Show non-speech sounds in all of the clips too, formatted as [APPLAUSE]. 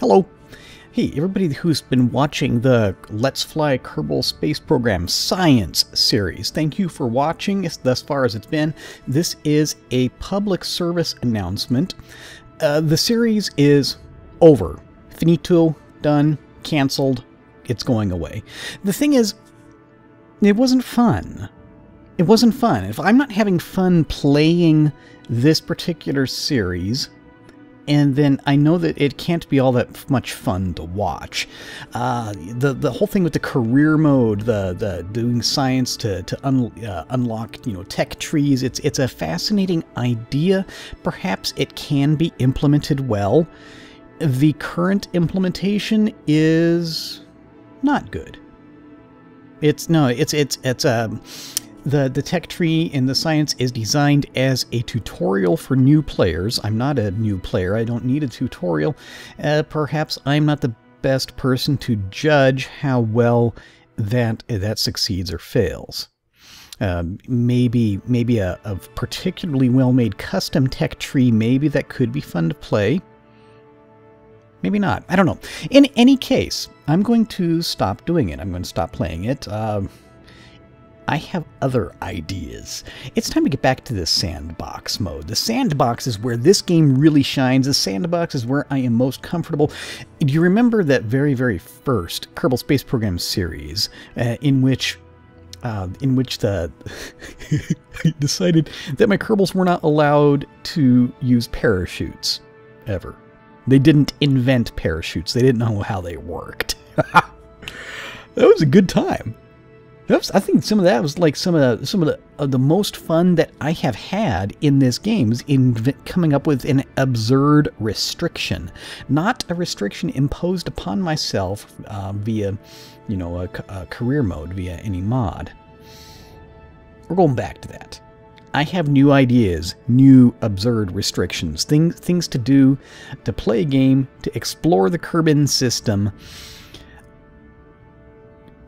Hello. Hey, everybody who's been watching the Let's Fly Kerbal Space Program Science series, thank you for watching thus far as it's been. This is a public service announcement. Uh, the series is over. Finito, done, canceled, it's going away. The thing is, it wasn't fun. It wasn't fun. If I'm not having fun playing this particular series, and then I know that it can't be all that much fun to watch. Uh, the the whole thing with the career mode, the the doing science to to un, uh, unlock you know tech trees, it's it's a fascinating idea. Perhaps it can be implemented well. The current implementation is not good. It's no, it's it's it's um the, the tech tree in the science is designed as a tutorial for new players. I'm not a new player. I don't need a tutorial. Uh, perhaps I'm not the best person to judge how well that that succeeds or fails. Um, maybe maybe a, a particularly well-made custom tech tree, maybe that could be fun to play. Maybe not. I don't know. In any case, I'm going to stop doing it. I'm going to stop playing it. Uh, I have other ideas. It's time to get back to the sandbox mode. The sandbox is where this game really shines. The sandbox is where I am most comfortable. Do you remember that very, very first Kerbal Space Program series uh, in which uh, in which the [LAUGHS] I decided that my Kerbals were not allowed to use parachutes ever. They didn't invent parachutes. They didn't know how they worked. [LAUGHS] that was a good time. I think some of that was like some of the, some of the of the most fun that I have had in this game is in coming up with an absurd restriction, not a restriction imposed upon myself uh, via, you know, a, a career mode via any mod. We're going back to that. I have new ideas, new absurd restrictions, things things to do, to play a game, to explore the Kerbin system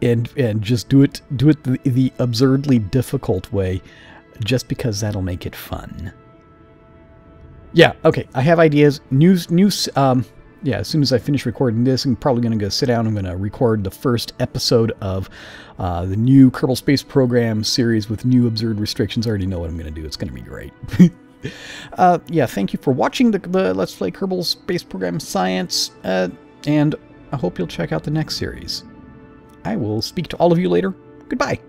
and and just do it do it the, the absurdly difficult way just because that'll make it fun. Yeah, okay, I have ideas. News news um yeah, as soon as I finish recording this, I'm probably going to go sit down. I'm going to record the first episode of uh, the new Kerbal Space Program series with new absurd restrictions. I already know what I'm going to do. It's going to be great. [LAUGHS] uh, yeah, thank you for watching the, the Let's Play Kerbal Space Program Science, uh, and I hope you'll check out the next series. I will speak to all of you later. Goodbye.